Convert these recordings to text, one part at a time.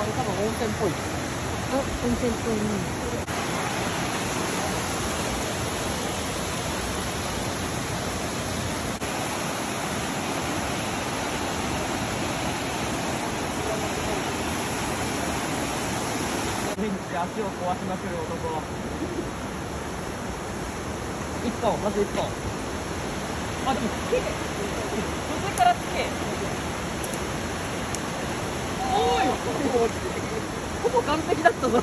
あれ多分温泉っぽいあ温泉っぽいね足を壊しまくる男一本まず一本あつけそれからつけほぼ完璧だったぞ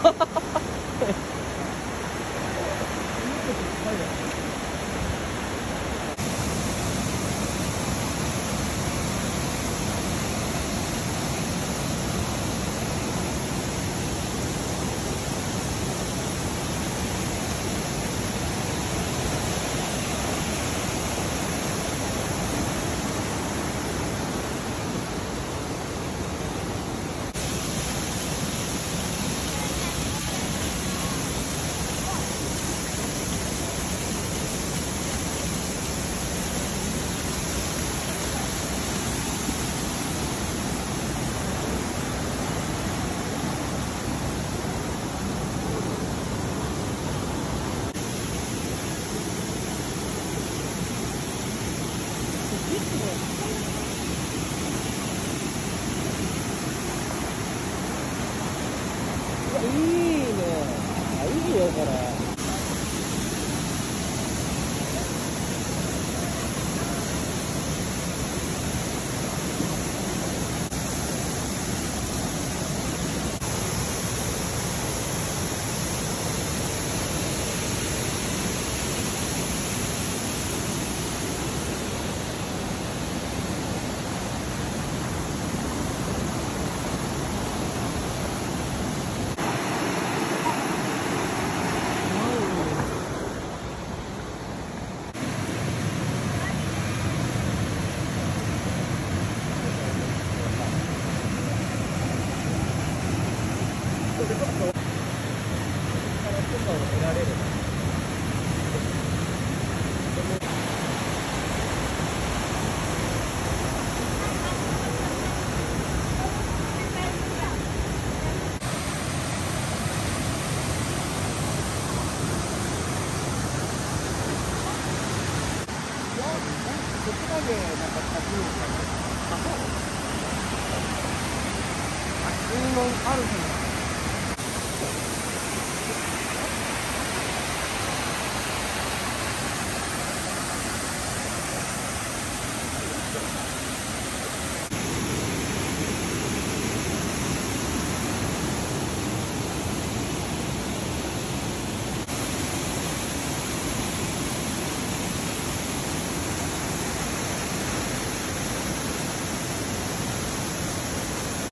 いいねあいいよこれそこまでな